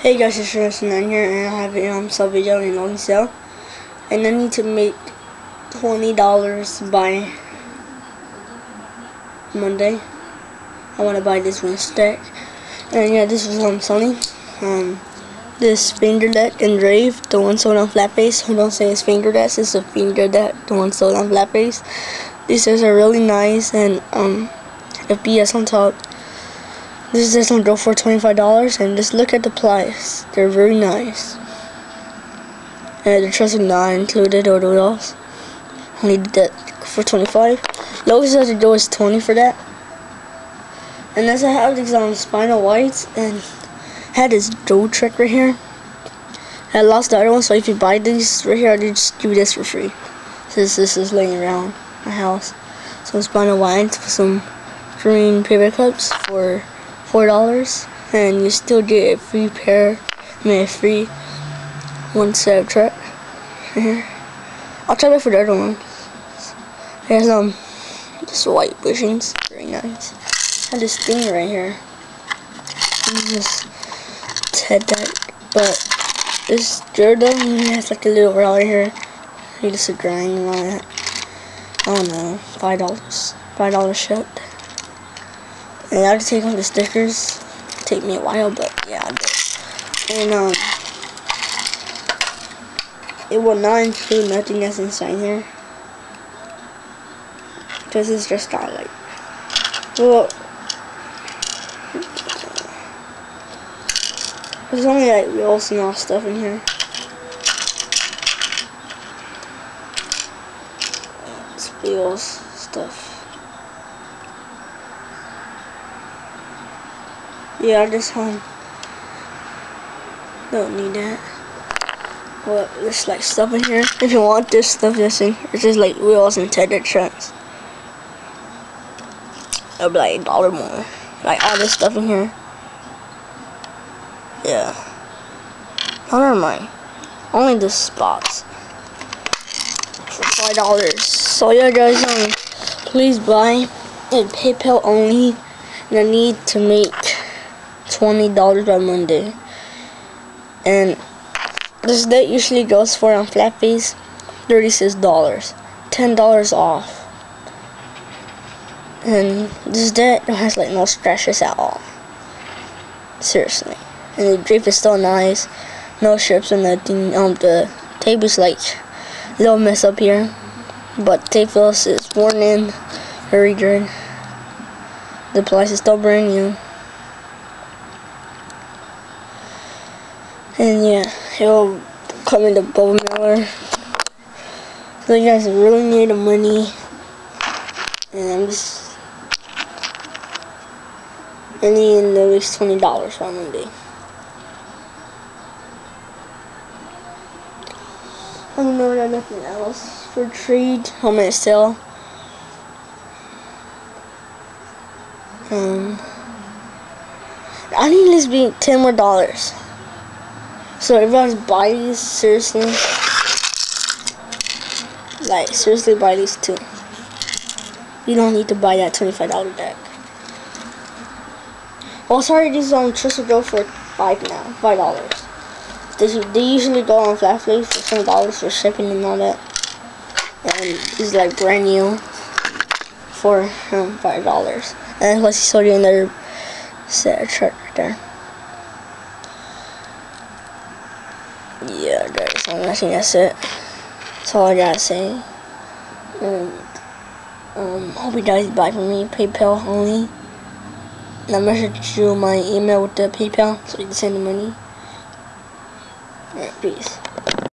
Hey guys, it's Justin here, and I have a um, video in on sale, and I need to make twenty dollars by Monday. I want to buy this one stack, and yeah, this is um Sony. Um, this finger deck and engraved, the one sold on Flatface. I don't say it's finger deck, it's a finger deck, the one sold on Flatface. These are really nice, and um, FPS on top. This is just on go for $25 and just look at the price. They're very nice. And the trust not included or else. Only did that for 25 Lowest I could go is 20 for that. And as I have these on spinal whites and had this gold trick right here. I lost the other one, so if you buy these right here, I just you this for free. Since this is laying around my house. So spinal whites with some green paper clips for four dollars and you still get a free pair I mean a free one set of truck. I'll try that for the other one. It has um just white bushings. Very nice. I have this thing right here. This head deck but this Jordan has like a little rail right here. You just a grind all that I don't know. Five dollars. Five dollars shipped and I have to take off the stickers. Take me a while, but yeah, I did. And um, it will not include nothing that's inside here. Because it's just got like, well, there's only like wheels and stuff in here. It's wheels stuff. Yeah, just um don't need that. Well, there's like stuff in here. If you want this stuff that's in it's just like wheels and tethered trucks. It'll be like a dollar more. Like all this stuff in here. Yeah. Oh, never mind. Only the spots. For five dollars. So yeah guys, um please buy and PayPal only. And I need to make $20 by Monday. And this date usually goes for on Flatface $36. $10 off. And this debt has like no scratches at all. Seriously. And the drape is still nice. No strips or nothing. Um the tape is like a little mess up here. But tape feels is worn in very good. The price is still brand new. And yeah, it'll come into bubble mailer. So you guys really need the money. And I'm just I need at least twenty dollars for Monday. I don't know got nothing else for trade. Much sale? Um I need at least be ten more dollars. So everyone's buy these, seriously. Like, seriously buy these too. You don't need to buy that $25 deck. Well, sorry, these on Tristan go for 5 now. $5. They, they usually go on Flatface for $20 for shipping and all that. And these like brand new for um, $5. And plus he sold you another set of right there. Yeah guys I think that's it. That's all I gotta say. And um hope you guys buy from me PayPal only. And I'm gonna message you my email with the PayPal so you can send the money. Alright peace